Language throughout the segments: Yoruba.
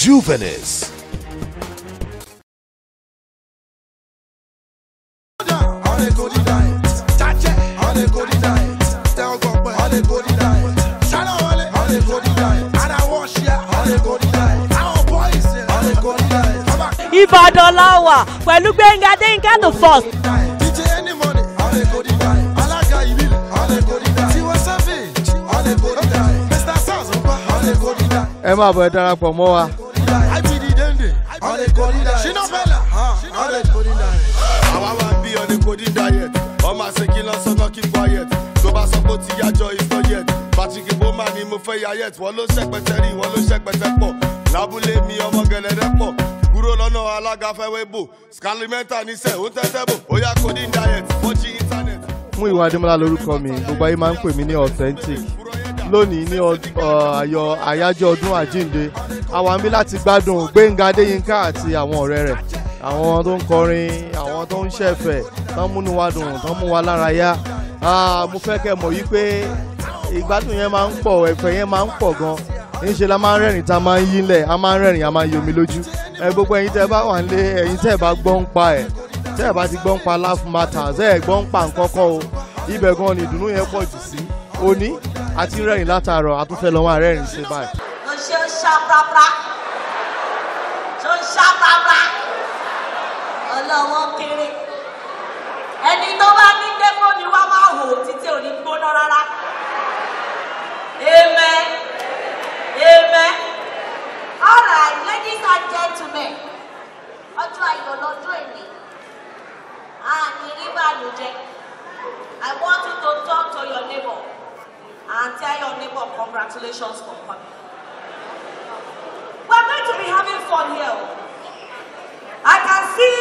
Juvenis. Ìbàdàn la wà pẹ̀lú gbẹ̀ngà déńkà the first. Ẹ máa bọ̀ ẹ darapọ̀ mọ́ wa. IPD Dende, on est Cody Diet. Shina Bella, on est Cody Diet. àwa ń bí ọ ní kodi diet ọmọ àṣekí lọ sọ náà keep quiet tó bá sọ pé ó ti yájọ it's not yet patrick boma ni mo fẹ́ ya yet wọ́n ló ṣẹpẹtẹ rí wọ́n ló ṣẹpẹtẹ pọ̀ lábúlé mi ọmọ gẹ̀lẹ́dẹ́ pọ̀ kúrò lọ́nà alága fẹ́wé bò scalimenta níṣẹ́ ó tẹ́tẹ́ bò ó yá kodi diet fọ́jì internet. mú ìwà adémọlá lórúkọ mi gbogbo ayé máa ń pè mí ní authentic lónìí ní àyọ àyájọ́ ọdún àjíǹde. Àwa ń láti gbádùn gbẹ̀ngà adéyínká àti àwọn ọ̀rẹ́ rẹ̀. Àwọn tó ń kọrin àwọn tó ń ṣẹ̀fẹ̀ tó ń múnú wa dùn tó ń mú wa lára yá. Mo fẹ́ kẹ́ mọ̀ yí pé ìgbádùn yẹn máa ń pọ̀ ẹ̀fẹ̀ yẹn máa ń pọ̀ gan. Níṣẹ́ la máa ń rẹ́rìn tá a máa ń yílẹ̀ a máa ń rẹ́rìn a máa ń yomi lójú. Ẹ gbogbo ẹ̀yin tẹ́ bá wà nílé ẹ̀yin tẹ́ bá gbọ́ ń pa ẹ̀ tẹ́ bá ti gbọ́ ń pa laugh matters ẹ̀ gbọ́ ń pa nǹkan kọ́ o. Ibẹ̀ gan ni ìdùnnú yẹn pọ̀ jù sí. Òní àti rẹ́rìn látàárọ̀ àtúnfẹ́ lọ́wọ́ àrẹ́rìn ṣe báyìí. ó ṣe ń ṣá prapra tó ń ṣá prapra ọlọ́wọ́ kéré. Ẹni tó bá ní dépò ni wá máa hò títí ò ní gbóná rárá. Amen. Amen. All right ladies and gentlemen ọjọ́ ayọ̀ lọ́jọ́ èmi àní rí bàlùjẹ́ I want you to talk to your neighbor and tell your neighbor congratulations for coming. We're going to be having fun here. I can see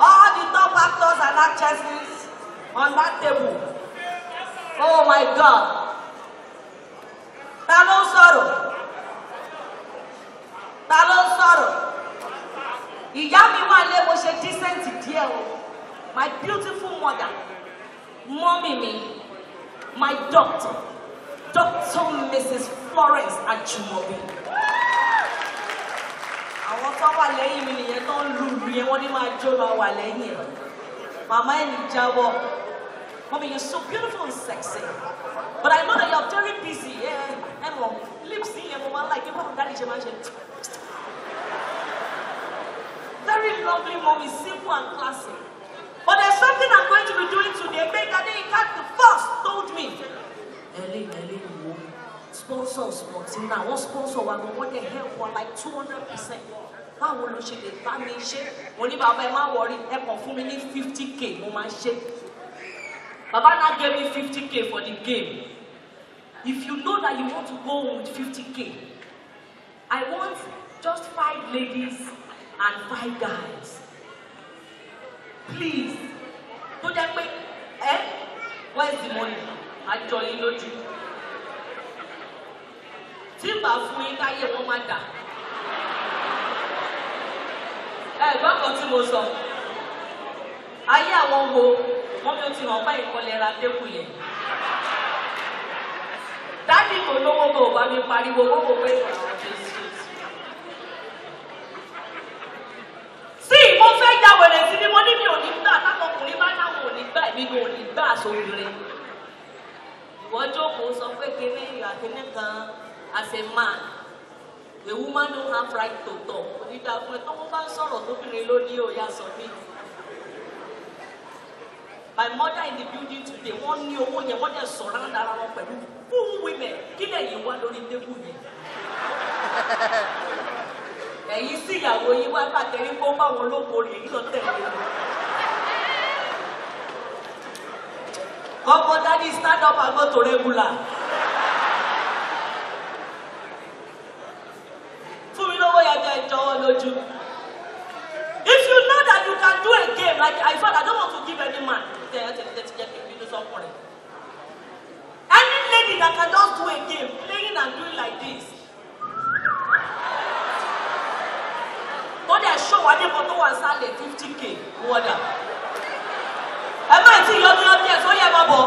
all the top actors and actresses on that table. Oh my God. Ta ló ń sọ̀rọ̀? Ta ló ń sọ̀rọ̀? Ìyá mi wà lé. My beautiful mother, mommy mi, my doctor, Dr. Mrs. Florence Ajumobi àwọn tó wà lẹ́yìn mi nìyẹn tó ń lu ìlú yẹn wọ́n ní máa jó máa wà lẹ́yìn ẹ̀. Màmá ẹ̀ ní jábọ̀. Mommy you're so beautiful and sexy. But I know that you're very busy. Ẹ mọ̀ lips yẹn mo máa ń like báwo dáàdi ṣe máa ń ṣe? Very lovely mommy simple and classy. But there's something I'm going to be doing today. Make Adeyinka the first told me ẹlẹ́yìn ẹlẹ́yìn wo sponsors Martina wọ́n sponsor wa gan? Wọ́n dẹ̀ help wa like two hundred percent? Báwo ló ṣe lè bá mi ṣe? Mo ní bàbá ẹ má wọrí ẹ kàn fún mi ní fifty k mo máa ṣe. Bàbá náà gave me fifty k for the game. If you know that you want to go with fifty k I want just five ladies and five guys. Please. Tó jẹ́ pé ẹ where's the money àjọ yín lójú. Tí bá fún yín káyé wọn má dà. Ẹ gbọ́ kan tí mo sọ. Ayé àwọn wo wọ́n mi ò ti hàn báyìí kọ́lẹ̀ ra dẹ́kun yẹn. Dádì kò lówó kò bá mi pariwo wọ́n kò pé. Mo fẹ́ wẹ̀rẹ̀ sí ni mo ní mi ò ní gbà táwọn ọkùnrin bá náwọn ò ní gbà èmi kò ní gbà sóbìrì ìwọ jókòó sọ pé kíní ìyá kíní kan as a man a woman don't have right to talk onídàá fún ẹ tọ́wọ́ bá sọ̀rọ̀ tóbìnrin ló ní òòyà sọ mí. my mother in the building today wọ́n ní owó yẹn wọ́n dẹ̀ surround ara wọn pẹ̀lú full women kí lẹ́yìn wá lórí tébù yẹn. ẹ̀yin sí ìyàwó yín wá gbàtẹ́rí kó báwọn olóko rè é lọ tẹ̀lé wọn. Come daddy, stand up and go to regular. Fún mi lówó yẹn jẹ́ ìjọwọ́. If you know that you can do a game like I thought I don't want to give any man tẹ ẹ tẹ ti jẹ kí n. Any lady that can just do a game playing and doing like this. Tó dẹ̀ ṣó wa ní kan tó wà sálẹ̀ fifty k wọ́dà ချီရောပြောပြဆိုရမှာပေါ့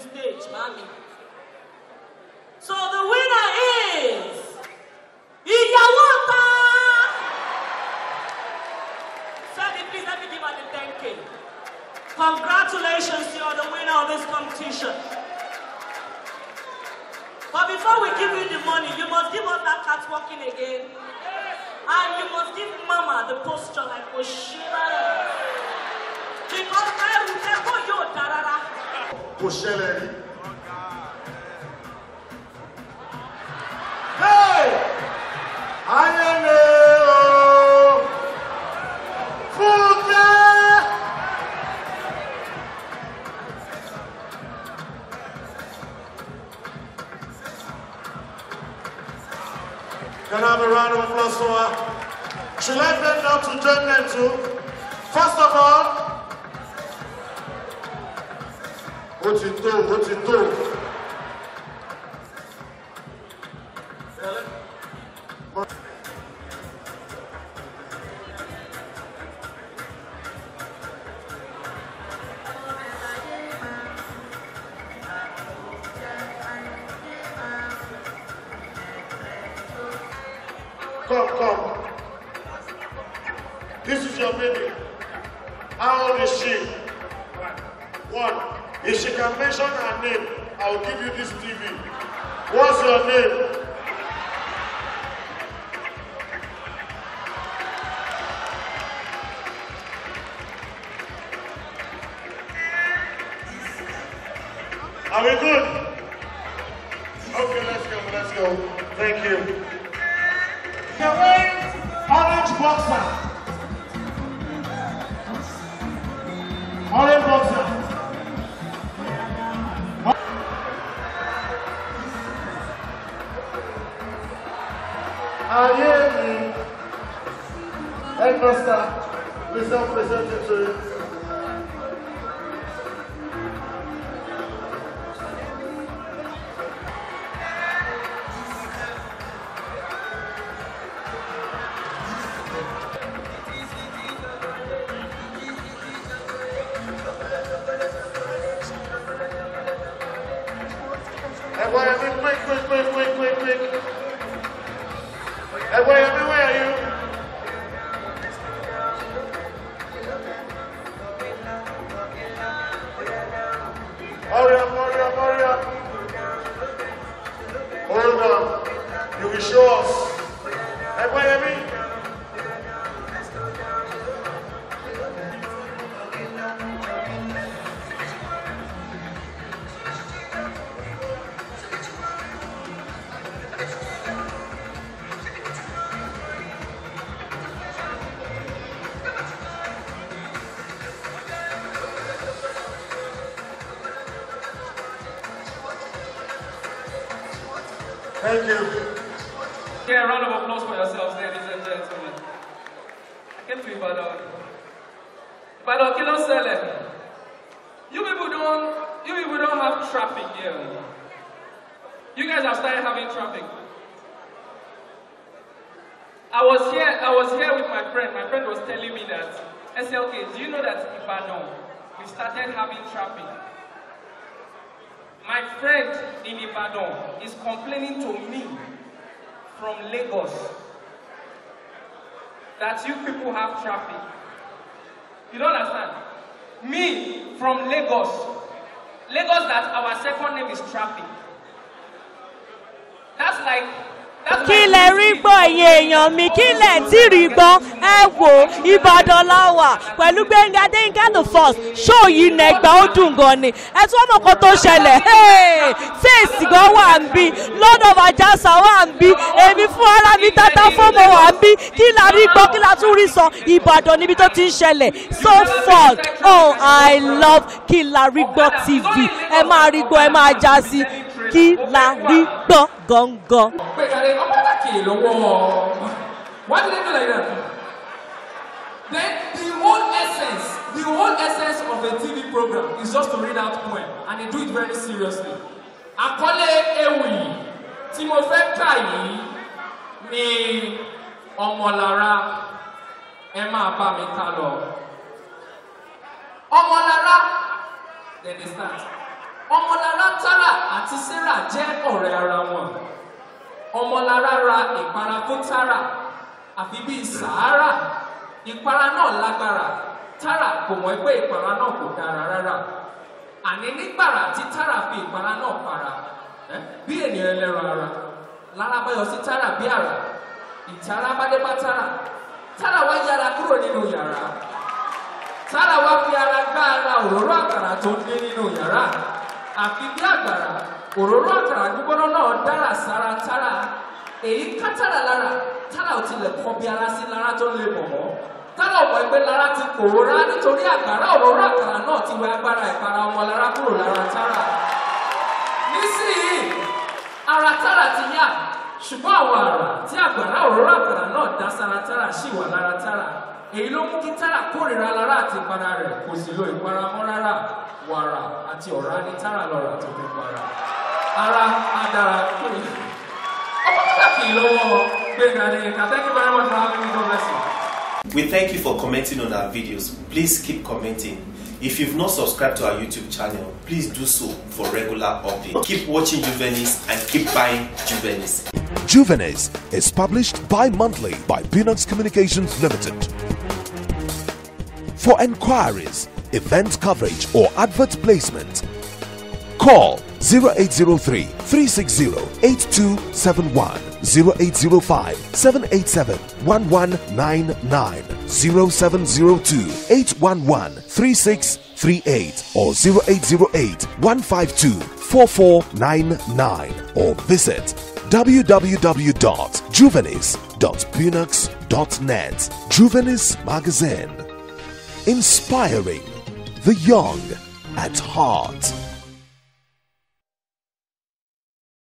stage. So the winner is ìyàwó ta. Sẹ́ni please let me give her the 10k. Congratulations you are the winner of this competition. But before we give you the money, you must give us that cat walking again. And you must give Mama the posture like Oshibara. Because I Kò rí. Hey! Ayé le o! Oh. Fúnkẹ́! Can I have a round of applause for her? Should I bend down to join them too? First of all, ó ti tó, ó ti tó. Come, come. This is your baby. How old is she? If she can mention her name, I will give you this TV. What's your name? Are we good? Okay, let's go, let's go. Thank you. You're wearing orange boxer. Orange boxer. Ayé mi, headmaster, please don't present it Hold on. You will show us. Thank you. Yeah, a round of applause for yourselves, ladies and gentlemen. Came to Ibadan. Ibadan, kí ṣẹlẹ̀? You people don't, you people don't have traffic here. You guys have started having traffic. I was here, I was here with my friend. My friend was telling me that, SLK, do you know that Ibadan, we started having traffic? My friend in Ibadan is complaining to me from Lagos that you people have traffic. You don't understand? Me from Lagos. Lagos that our second name is traffic. That's like kí lẹ rí gbọ́ ẹ̀yin èèyàn mi kí lẹ tí rí gbọ́. Ẹ wò ìbàdàn láwà pẹ̀lú gbẹ̀ngà déyìnká the first. Ṣóò yìí nẹgbà ó dùn gan ni. Ẹ tún ọmọ kan tó ṣẹlẹ̀. Fèsì gan wà ń bí. Lord of ajásà wà ń bí. Èmi fún ara mi tata fọmọ wà ń bí. Kí la rí gbọ́ kí la tún rí sọ? Ìbàdàn níbi tó ti ń ṣẹlẹ̀. So fun oh i love kí la rí gbọ́ tv ẹ máa rí gbọ́ ẹ máa já sí kí la rí gbọ́ gangan. Are they up pàtàkì lọ́wọ́? Why did they do like that? Then the whole essence, the whole essence of a TV program is just to read out poem and they do it very seriously. Àkọlé ewì tí mo fẹ́ kà yìí ni ọmọlára ẹ máa bá mi ká lọ. Ọmọlára then they start. Ọmọlára Tara àti Sarah jẹ́ ọ̀rẹ́ ara wọn. Ọmọlára ra ìpara fún tara àfi bíi sahara ìpara náà lágbára. Tara kò mọ̀ pé ìpara náà kò dára rárá. Àní nígbàrà tí tara fi ìpara náà para bí ènìyàn ẹlẹ́ran ara. Lára báyọ̀ sí tara bí àrà. Ìtara bá dé bá tara tara wá yára kúrò nínú yàrá. Tara wá fi ara gbá ara òróró àkàrà tó ń dé nínú yàrá àfi bí àgbàrá òróró àkàrà gbígbóná náà dára sára tára èyí ká tára lára tára ò tilẹ̀ kọ́ bí ara sí lára tó lè bọ̀ mọ́. Tára ọ̀pọ̀ ẹgbẹ́ lára ti pòórá nítorí àgbàrá òróró àkàrà náà ti wẹ agbára ìpara ọmọ lára kúrò lára tára nísìnyí ara tára ti yá ṣùgbọ́n àwọn àrà tí àgbàrá òróró àkàrà náà dá sára tára ṣì wà lára tára èyí ló mú kí tára kórìíra lára àti ìpara rẹ̀ kò sì lo ìpara mọ́ rárá wàrà àti ọ̀rá ní tára tó fi para ara adara gbẹ̀ngà ní. We thank you for commenting on our videos. Please keep commenting. If you've not subscribed to our YouTube channel, please do so for regular updates. Keep watching Juvenis and keep buying Juvenis. Juvenis is published bi-monthly by Peanuts Communications Limited. For enquiries, event coverage or advert placement, call. 0803 360 8271 0805 787 1199 0702 811 3638 or 0808 152 4499 or visit www.juvenis.punux.net Juvenis Magazine. Inspiring the young at heart.